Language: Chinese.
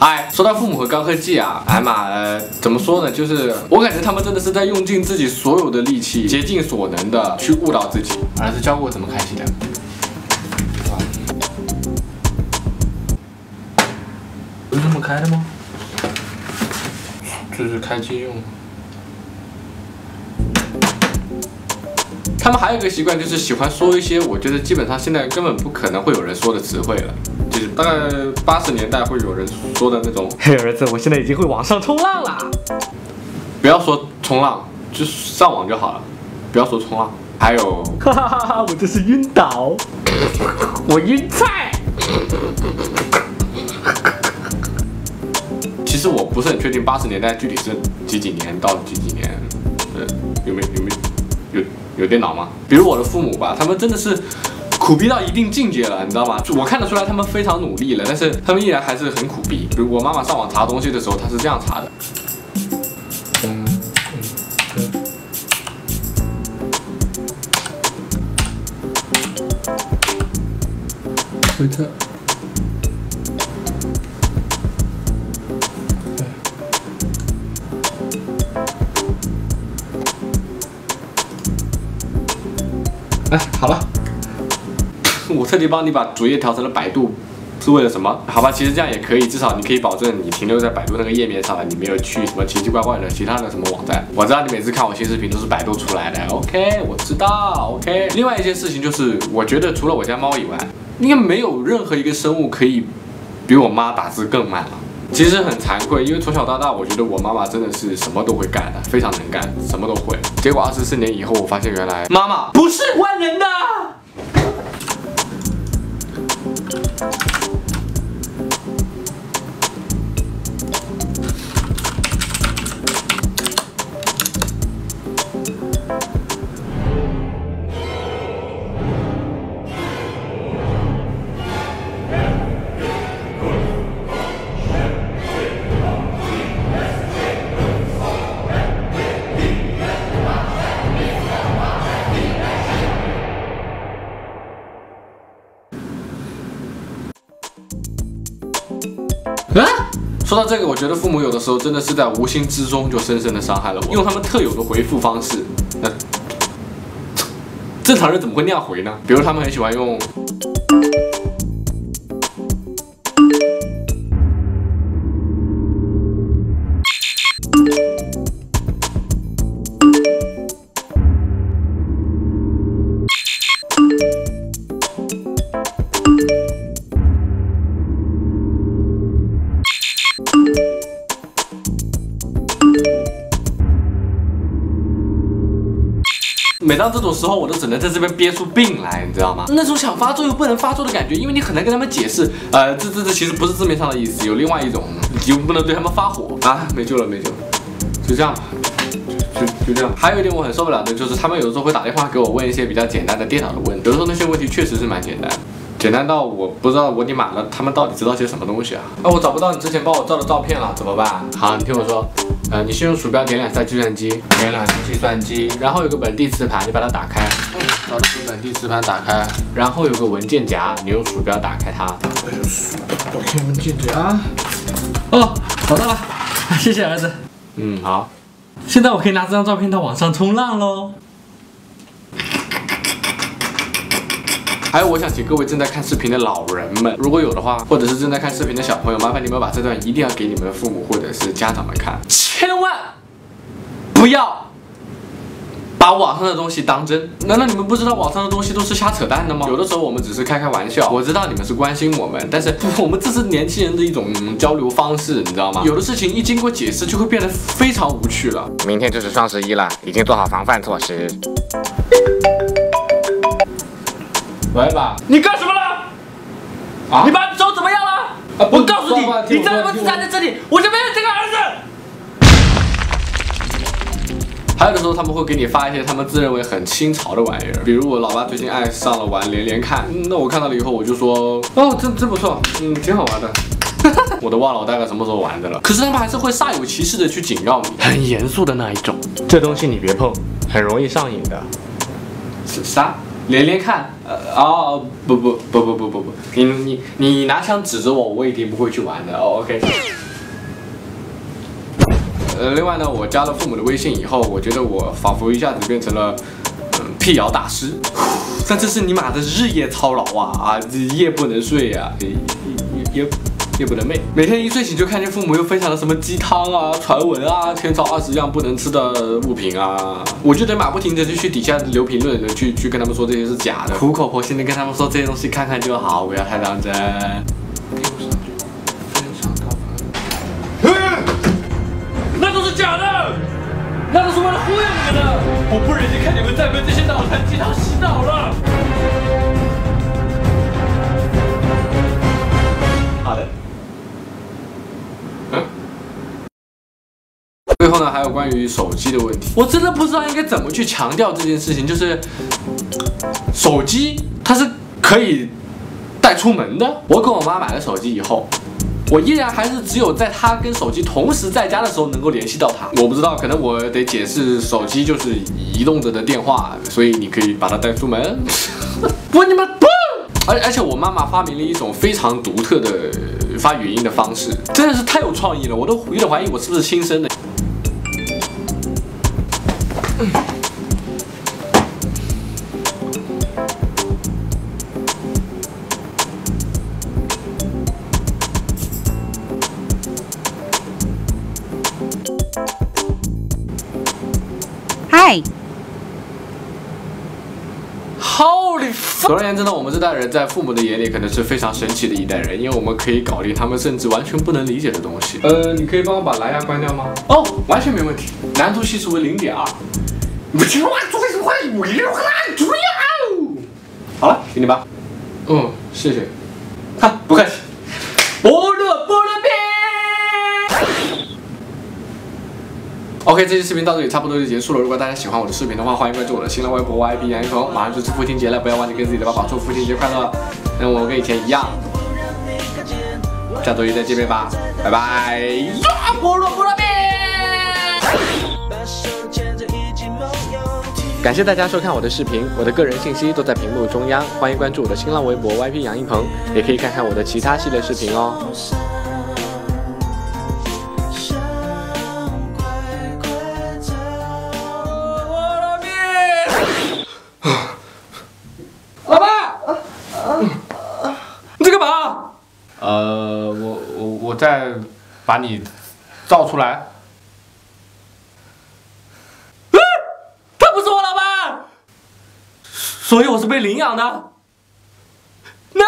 哎，说到父母和高科技啊，哎妈，呃，怎么说呢？就是我感觉他们真的是在用尽自己所有的力气，竭尽所能的去误导自己。儿子教过我怎么开机的。不是这么开的吗？这是开机用。他们还有一个习惯，就是喜欢说一些我觉得基本上现在根本不可能会有人说的词汇了。就是大概八十年代会有人说的那种。嘿，儿子，我现在已经会网上冲浪啦。不要说冲浪，就上网就好了。不要说冲浪。还有，哈哈哈哈，我这是晕倒，我晕菜。其实我不是很确定八十年代具体是几几年到几几年，呃，有没有有没有有有电脑吗？比如我的父母吧，他们真的是苦逼到一定境界了，你知道吗？我看得出来他们非常努力了，但是他们依然还是很苦逼。比如我妈妈上网查东西的时候，她是这样查的。嗯嗯。推特。哎，好了，我特地帮你把主页调成了百度，是为了什么？好吧，其实这样也可以，至少你可以保证你停留在百度那个页面上了，你没有去什么奇奇怪怪的其他的什么网站。我知道你每次看我新视频都是百度出来的，OK，我知道，OK。另外一件事情就是，我觉得除了我家猫以外，应该没有任何一个生物可以比我妈打字更慢了。其实很惭愧，因为从小到大，我觉得我妈妈真的是什么都会干的，非常能干，什么都会。结果二十四年以后，我发现原来妈妈不是万能的。啊，说到这个，我觉得父母有的时候真的是在无心之中就深深的伤害了我，用他们特有的回复方式，那正常人怎么会那样回呢？比如他们很喜欢用。每当这种时候，我都只能在这边憋出病来，你知道吗？那种想发作又不能发作的感觉，因为你很难跟他们解释，呃，这这这其实不是字面上的意思，有另外一种，你就不能对他们发火啊，没救了，没救了，就这样吧，就就这样。还有一点我很受不了的就是，他们有的时候会打电话给我问一些比较简单的电脑的问题，有的时候那些问题确实是蛮简单。简单到我不知道我你满了，他们到底知道些什么东西啊？啊，我找不到你之前帮我照的照片了，怎么办？好，你听我说，呃，你先用鼠标点两下计算机，点两下计算机，然后有个本地磁盘，你把它打开。嗯，找到本地磁盘打开，然后有个文件夹，你用鼠标打开它。打开文件夹。哦，找到了，谢谢儿子。嗯，好。现在我可以拿这张照片到网上冲浪喽。还有，我想请各位正在看视频的老人们，如果有的话，或者是正在看视频的小朋友，麻烦你们把这段一定要给你们的父母或者是家长们看，千万不要把网上的东西当真。难道你们不知道网上的东西都是瞎扯淡的吗？有的时候我们只是开开玩笑，我知道你们是关心我们，但是我们这是年轻人的一种交流方式，你知道吗？有的事情一经过解释，就会变得非常无趣了。明天就是双十一了，已经做好防范措施。喂，爸，你干什么了？啊？你把手怎么样了？啊！我告诉你，你再不站在这里，我就没有这个儿子。还有的时候，他们会给你发一些他们自认为很新潮的玩意儿，比如我老爸最近爱上了玩连连看，那我看到了以后，我就说，哦，真真不错，嗯，挺好玩的。我都忘了我大概什么时候玩的了。可是他们还是会煞有其事的去警告你，很严肃的那一种，这东西你别碰，很容易上瘾的。是啥？连连看，呃哦不不不不不不不，你你你拿枪指着我，我一定不会去玩的。OK。呃，另外呢，我加了父母的微信以后，我觉得我仿佛一下子变成了辟谣大师。但这是你妈的日夜操劳啊啊，夜不能睡呀、也也也夜不能寐。每天一睡醒就看见父母又分享了什么鸡汤啊、传闻啊、天朝二十样不能吃的物品啊，我就得马不停蹄的去底下留评论，去去跟他们说这些是假的，苦口婆心的跟他们说这些东西看看就好，不要太当真。那都是假的，那都是为了忽悠你们的。我不忍心看你们再被这些脑残鸡汤洗脑了。后呢，还有关于手机的问题，我真的不知道应该怎么去强调这件事情。就是手机它是可以带出门的。我跟我妈买了手机以后，我依然还是只有在她跟手机同时在家的时候能够联系到她。我不知道，可能我得解释，手机就是移动着的电话，所以你可以把它带出门。我，你妈不。而而且我妈妈发明了一种非常独特的发语音的方式，真的是太有创意了，我都有点怀疑我是不是亲生的。嗨，Holy 总而言之呢，我们这代人在父母的眼里可能是非常神奇的一代人，因为我们可以搞定他们甚至完全不能理解的东西。呃，你可以帮我把蓝牙关掉吗？哦，完全没问题。难度系数为零点二。好了，给你吧。嗯，谢谢。哈，不客气。菠萝菠萝冰。OK，这期视频到这里差不多就结束了。如果大家喜欢我的视频的话，欢迎关注我的新浪微博 YB 杨一鹏。马上就是父亲节了，不要忘记跟自己的爸爸说父亲节快乐。那我跟以前一样，下周一再见面吧，拜拜。菠萝菠萝冰。感谢大家收看我的视频，我的个人信息都在屏幕中央，欢迎关注我的新浪微博 YP 杨一鹏，也可以看看我的其他系列视频哦。老爸，你在干嘛？呃，我我我再把你造出来。所以我是被领养的。那。